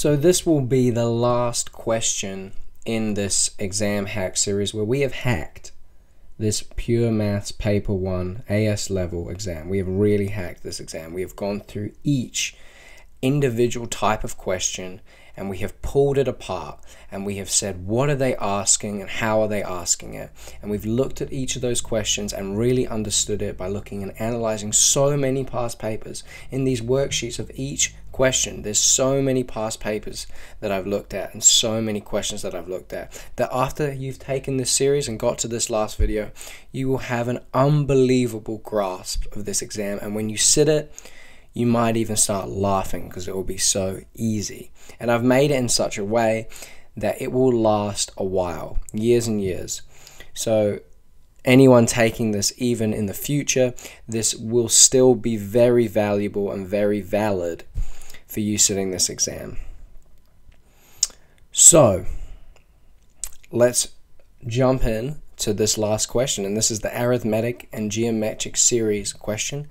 So this will be the last question in this exam hack series where we have hacked this pure maths paper 1 AS level exam. We have really hacked this exam. We have gone through each individual type of question and we have pulled it apart and we have said what are they asking and how are they asking it and we've looked at each of those questions and really understood it by looking and analyzing so many past papers in these worksheets of each question there's so many past papers that I've looked at and so many questions that I've looked at that after you've taken this series and got to this last video you will have an unbelievable grasp of this exam and when you sit it you might even start laughing because it will be so easy. And I've made it in such a way that it will last a while, years and years. So anyone taking this even in the future, this will still be very valuable and very valid for you sitting this exam. So let's jump in to this last question, and this is the arithmetic and geometric series question.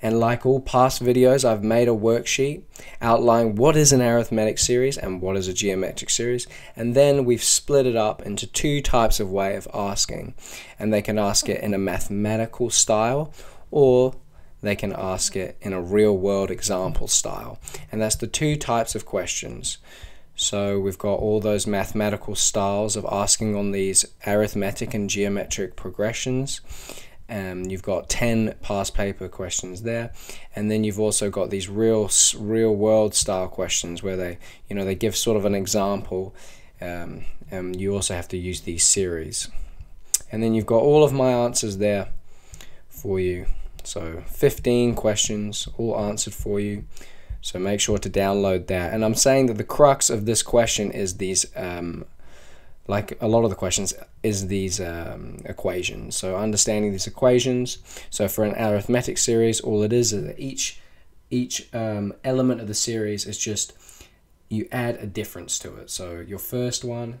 And like all past videos, I've made a worksheet outlining what is an arithmetic series and what is a geometric series. And then we've split it up into two types of way of asking. And they can ask it in a mathematical style or they can ask it in a real world example style. And that's the two types of questions. So we've got all those mathematical styles of asking on these arithmetic and geometric progressions. Um, you've got 10 past paper questions there and then you've also got these real real world style questions where they you know they give sort of an example um, and you also have to use these series and then you've got all of my answers there for you so 15 questions all answered for you so make sure to download that and I'm saying that the crux of this question is these um, like a lot of the questions, is these um, equations. So understanding these equations. So for an arithmetic series, all it is is that each each um, element of the series is just you add a difference to it. So your first one,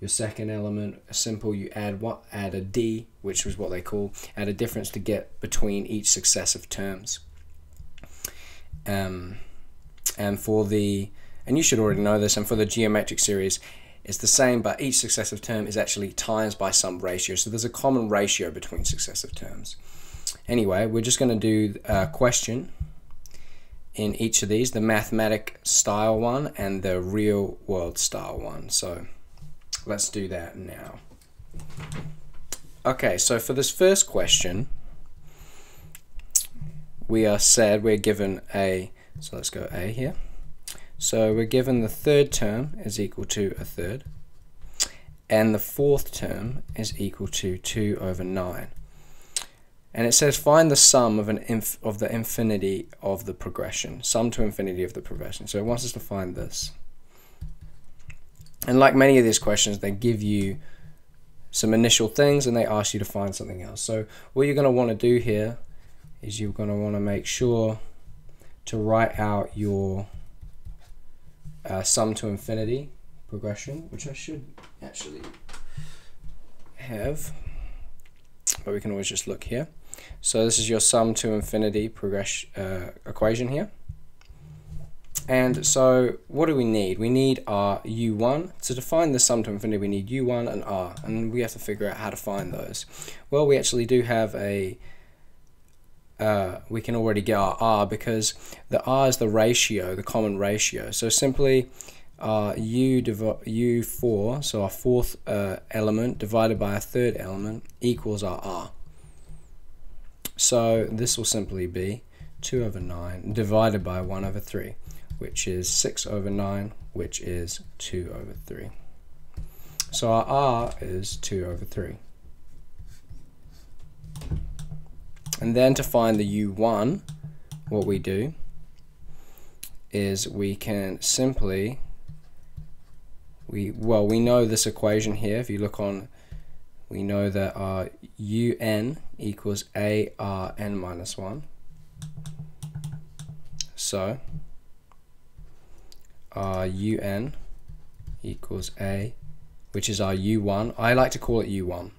your second element, simple, you add what add a d, which was what they call add a difference to get between each successive terms. Um, and for the and you should already know this. And for the geometric series, it's the same, but each successive term is actually times by some ratio. So there's a common ratio between successive terms. Anyway, we're just going to do a question in each of these, the mathematic style one and the real world style one. So let's do that now. Okay, so for this first question, we are said we're given a, so let's go A here. So we're given the third term is equal to a third, and the fourth term is equal to 2 over 9. And it says find the sum of an of the infinity of the progression, sum to infinity of the progression. So it wants us to find this. And like many of these questions, they give you some initial things and they ask you to find something else. So what you're going to want to do here is you're going to want to make sure to write out your uh, sum to infinity progression, which I should actually have, but we can always just look here. So this is your sum to infinity progression uh, equation here. And so what do we need? We need our u1. To define the sum to infinity, we need u1 and r, and we have to figure out how to find those. Well, we actually do have a uh, we can already get our r because the r is the ratio, the common ratio. So simply uh, u u4, so our fourth uh, element divided by a third element equals our r. So this will simply be 2 over 9 divided by 1 over 3, which is 6 over 9, which is 2 over 3. So our r is 2 over 3. And then to find the u1, what we do is we can simply, we well, we know this equation here. If you look on, we know that our un equals arn minus 1. So, our un equals a, which is our u1. I like to call it u1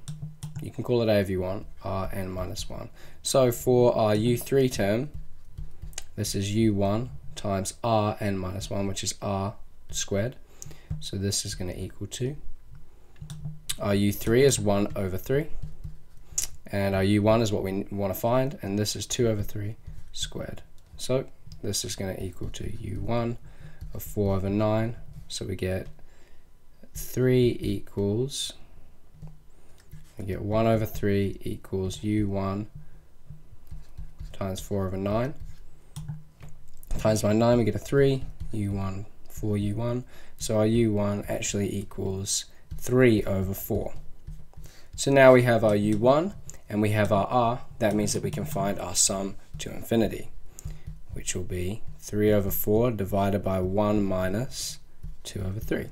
you can call it A if you want, Rn minus 1. So for our u3 term, this is u1 times Rn minus 1, which is R squared. So this is going to equal to our u3 is 1 over 3 and our u1 is what we want to find and this is 2 over 3 squared. So this is going to equal to u1 of 4 over 9 so we get 3 equals we get 1 over 3 equals u1 times 4 over 9 times by 9 we get a 3 u1 4 u1 so our u1 actually equals 3 over 4 so now we have our u1 and we have our r. That means that we can find our sum to infinity which will be 3 over 4 divided by 1 minus 2 over 3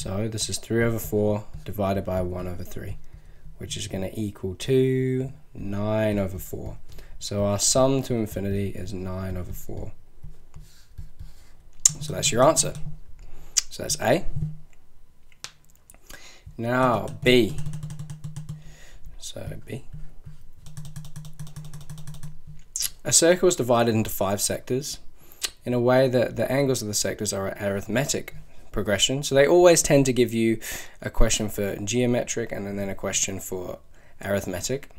So this is 3 over 4 divided by 1 over 3, which is going to equal to 9 over 4. So our sum to infinity is 9 over 4. So that's your answer. So that's A. Now B. So B. A circle is divided into five sectors in a way that the angles of the sectors are arithmetic progression. So they always tend to give you a question for geometric and then a question for arithmetic.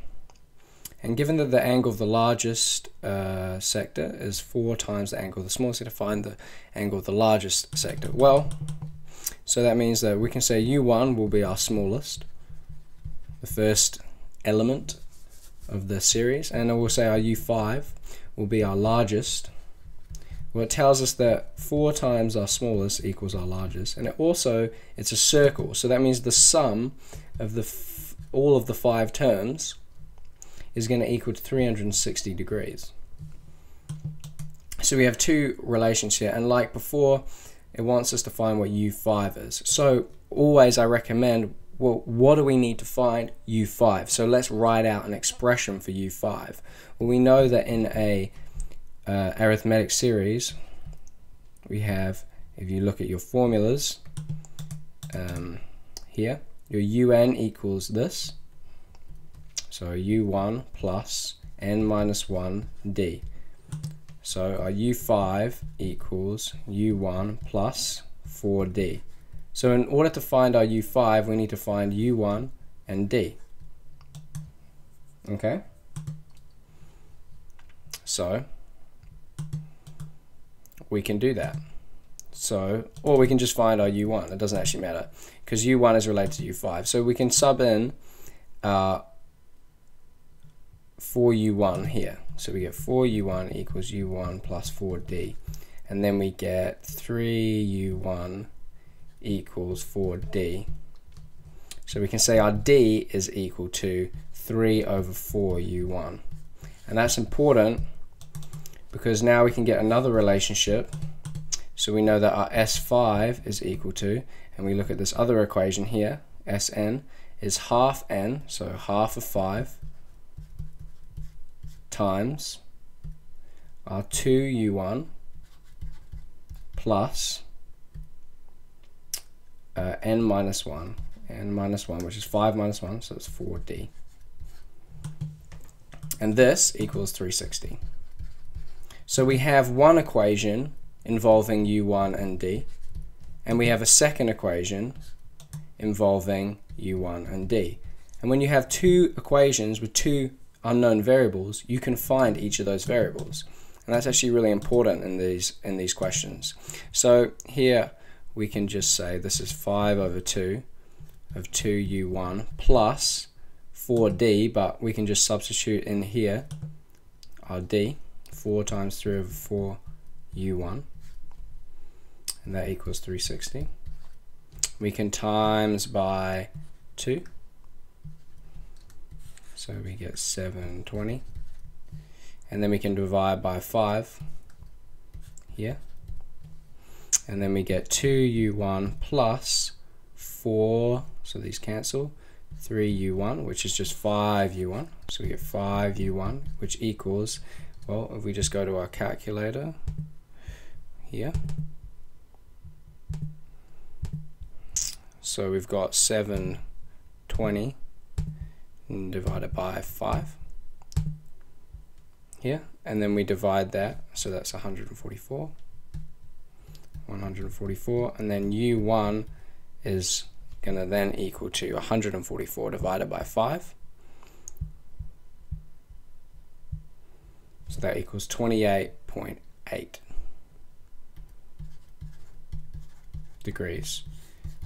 And given that the angle of the largest uh, sector is 4 times the angle of the smallest, to find the angle of the largest sector. Well, so that means that we can say U1 will be our smallest, the first element of the series, and we'll say our U5 will be our largest, well, it tells us that 4 times our smallest equals our largest. And it also, it's a circle. So that means the sum of the all of the five terms is going to equal to 360 degrees. So we have two relations here. And like before, it wants us to find what U5 is. So always I recommend, well, what do we need to find U5? So let's write out an expression for U5. Well, we know that in a uh, arithmetic series, we have, if you look at your formulas um, here, your un equals this. So u1 plus n minus 1 d. So our u5 equals u1 plus 4d. So in order to find our u5, we need to find u1 and d. Okay? So we can do that. So, or we can just find our U1. It doesn't actually matter because U1 is related to U5. So we can sub in uh, 4U1 here. So we get 4U1 equals U1 plus 4D. And then we get 3U1 equals 4D. So we can say our D is equal to 3 over 4U1. And that's important because now we can get another relationship. So we know that our S5 is equal to, and we look at this other equation here, Sn is half n, so half of 5, times our 2u1 plus uh, n minus 1, n minus 1, which is 5 minus 1, so it's 4d. And this equals 360. So we have one equation involving u1 and d, and we have a second equation involving u1 and d. And when you have two equations with two unknown variables, you can find each of those variables. And that's actually really important in these in these questions. So here we can just say this is 5 over 2 of 2u1 plus 4d, but we can just substitute in here our d 4 times 3 over 4 u1 and that equals 360 we can times by 2 so we get 720 and then we can divide by 5 here and then we get 2u1 plus 4 so these cancel 3u1 which is just 5u1 so we get 5u1 which equals well, if we just go to our calculator here, so we've got 720 divided by 5. here. And then we divide that so that's 144 144 and then u1 is going to then equal to 144 divided by 5 so that equals 28.8 degrees.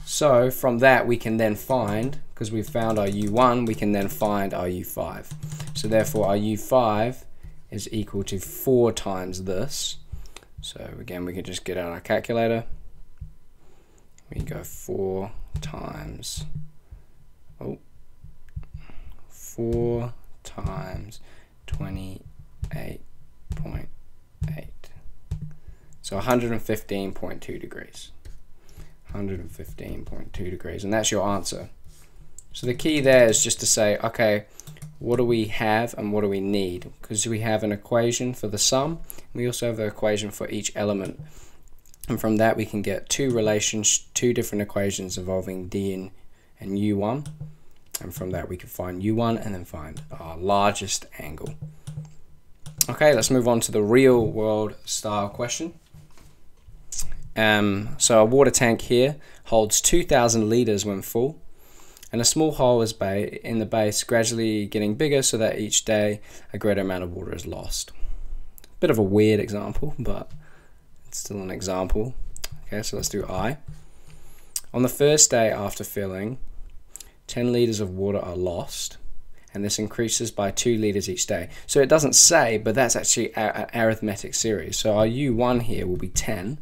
So from that we can then find because we've found our u1 we can then find our u5 so therefore our u5 is equal to 4 times this. So again, we can just get out our calculator. We go 4 times, oh, 4 times 28.8. So 115.2 degrees. 115.2 degrees, and that's your answer. So the key there is just to say, okay, what do we have and what do we need? Because we have an equation for the sum, we also have an equation for each element. And from that we can get two relations, two different equations involving D and, and U1. And from that we can find U1 and then find our largest angle. Okay, let's move on to the real world style question. Um, so a water tank here holds 2,000 litres when full and a small hole is in the base gradually getting bigger so that each day a greater amount of water is lost. Bit of a weird example, but it's still an example. Okay, so let's do I. On the first day after filling, 10 litres of water are lost, and this increases by 2 litres each day. So it doesn't say, but that's actually an arithmetic series. So our U1 here will be 10,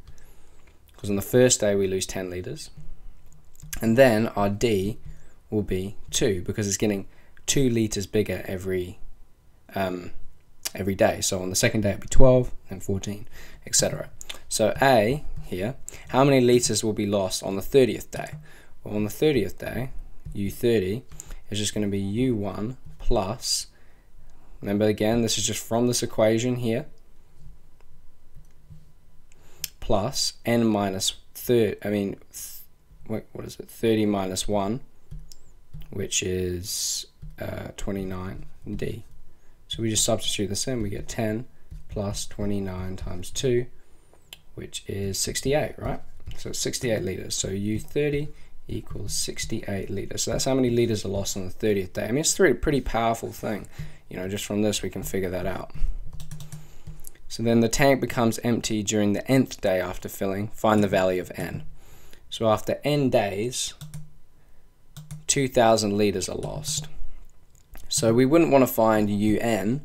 because on the first day we lose 10 litres. And then our D will be 2 because it's getting 2 litres bigger every um, every day. So on the second day it'll be 12, then 14, etc. So A here, how many litres will be lost on the 30th day? Well, on the 30th day, U30 is just going to be U1 plus, remember again, this is just from this equation here, plus n minus third, I mean, what is it, 30 minus 1 which is uh, 29d. So we just substitute this in, we get 10 plus 29 times 2, which is 68, right? So it's 68 litres. So U30 equals 68 litres. So that's how many litres are lost on the 30th day. I mean, it's a pretty powerful thing. You know, just from this we can figure that out. So then the tank becomes empty during the nth day after filling. Find the value of n. So after n days, 2,000 litres are lost. So we wouldn't want to find UN,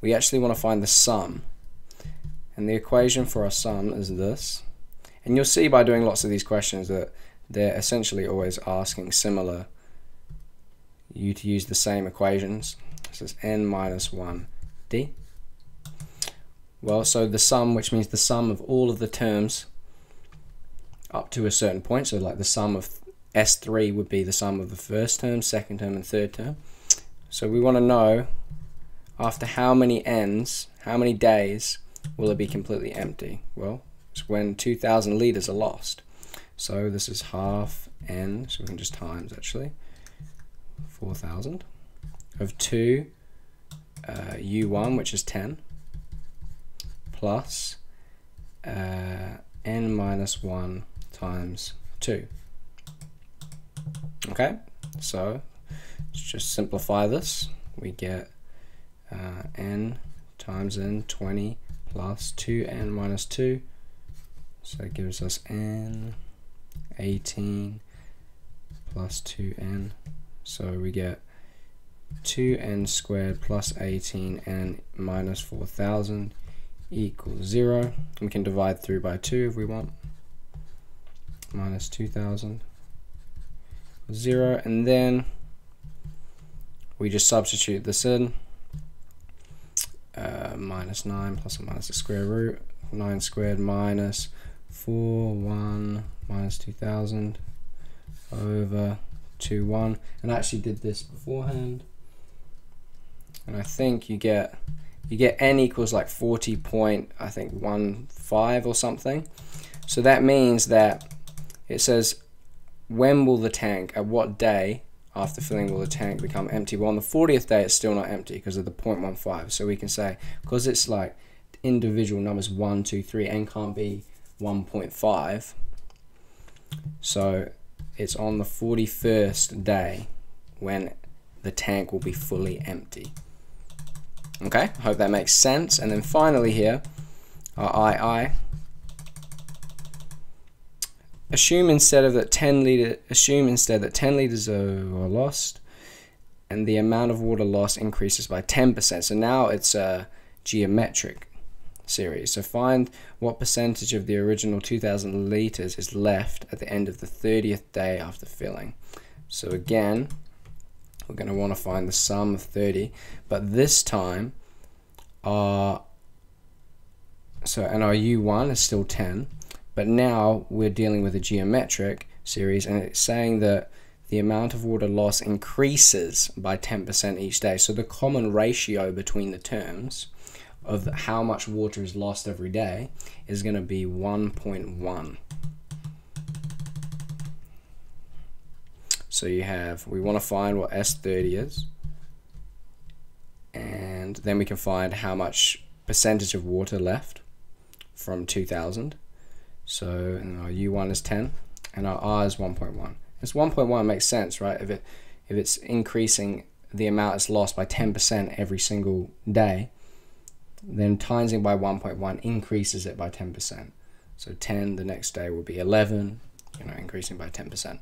we actually want to find the sum. And the equation for our sum is this. And you'll see by doing lots of these questions that they're essentially always asking similar, you to use the same equations. This is n minus 1d. Well, so the sum, which means the sum of all of the terms up to a certain point, so like the sum of S3 would be the sum of the first term, second term, and third term. So we want to know after how many n's, how many days will it be completely empty? Well, it's when 2,000 litres are lost. So this is half n, so we can just times actually, 4,000 of 2 uh, u1, which is 10, plus uh, n minus 1 times 2. Okay, so let's just simplify this. We get uh, n times n 20 plus 2n minus 2. So it gives us n 18 plus 2n. So we get 2n squared plus 18n minus 4000 equals 0. We can divide through by 2 if we want. Minus 2000 0 and then we just substitute this in uh, minus 9 plus or minus the square root 9 squared minus 4 1 minus 2000 over 2 1 and I actually did this beforehand. And I think you get you get n equals like 40 point I think 1 5 or something. So that means that it says when will the tank, at what day after filling will the tank become empty? Well, on the 40th day, it's still not empty because of the 0.15. So we can say, because it's like individual numbers 1, 2, 3, and can't be 1.5. So it's on the 41st day when the tank will be fully empty. Okay, hope that makes sense. And then finally here, our II. Assume instead of that 10 liter, assume instead that 10 liters are lost, and the amount of water lost increases by 10%. So now it's a geometric series. So find what percentage of the original 2000 liters is left at the end of the 30th day after filling. So again, we're going to want to find the sum of 30, but this time our so and our u1 is still 10, but now we're dealing with a geometric series and it's saying that the amount of water loss increases by 10% each day. So the common ratio between the terms of how much water is lost every day is going to be 1.1. So you have, we want to find what S30 is, and then we can find how much percentage of water left from 2000. So our U1 is 10, and our R is 1.1. This 1.1 makes sense, right? If it if it's increasing the amount it's lost by 10% every single day, then timesing by 1.1 increases it by 10%. So 10 the next day will be 11, you know, increasing by 10%.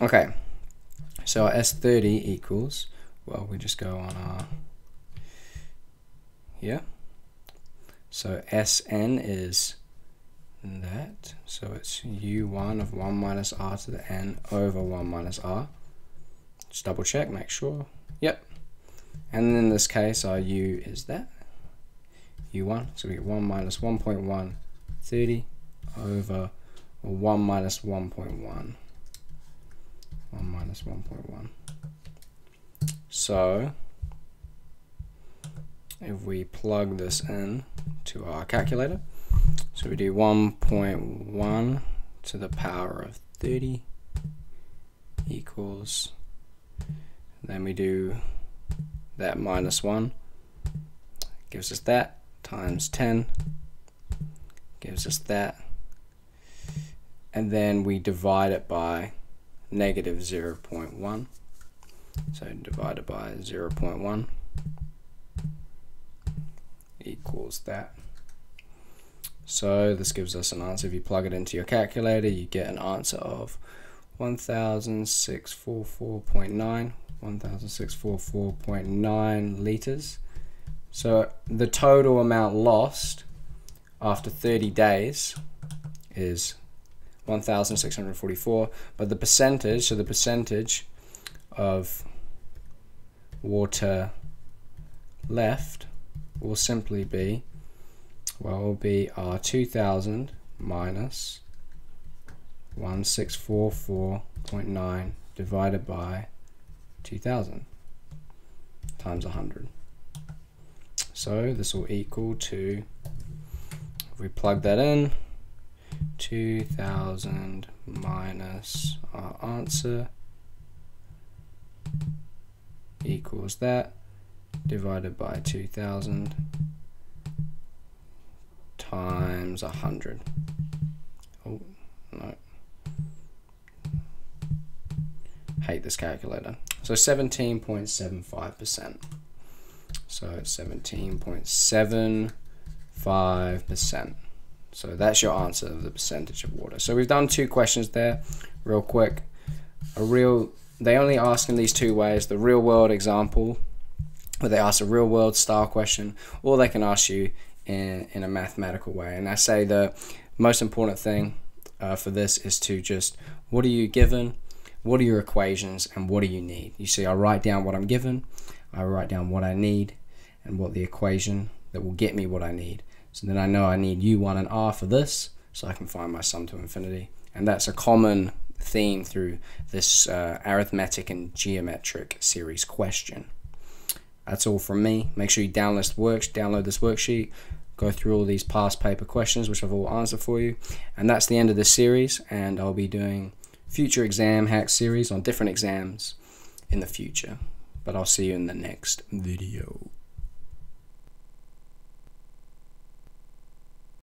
Okay, so our S30 equals, well, we just go on our, here. So Sn is that, so it's u1 of 1 minus r to the n over 1 minus r. Just double check, make sure. Yep. And in this case, our u is that u1. So we get 1 minus 1.1, 30 over 1 minus 1.1. 1 minus 1.1. So if we plug this in to our calculator, so we do 1.1 to the power of 30 equals, then we do that minus 1, gives us that, times 10 gives us that. And then we divide it by negative 0.1 so divided by 0.1 equals that so this gives us an answer. If you plug it into your calculator you get an answer of 1644.9 1644.9 liters. So the total amount lost after 30 days is 1,644, but the percentage, so the percentage of water left will simply be, will be our 2,000 minus 1644.9 divided by 2,000 times 100. So this will equal to, if we plug that in, 2000 minus our answer equals that divided by 2000 times 100. Oh, no. Hate this calculator. So 17.75%. So it's 17.75%. So that's your answer of the percentage of water. So we've done two questions there, real quick. A real, they only ask in these two ways, the real world example, where they ask a real world style question, or they can ask you in, in a mathematical way. And I say the most important thing uh, for this is to just, what are you given? What are your equations and what do you need? You see, I write down what I'm given, I write down what I need and what the equation that will get me what I need. So then I know I need U1 and R for this, so I can find my sum to infinity. And that's a common theme through this uh, arithmetic and geometric series question. That's all from me. Make sure you download this, work, download this worksheet, go through all these past paper questions, which I've all answered for you. And that's the end of this series, and I'll be doing future exam hack series on different exams in the future. But I'll see you in the next video.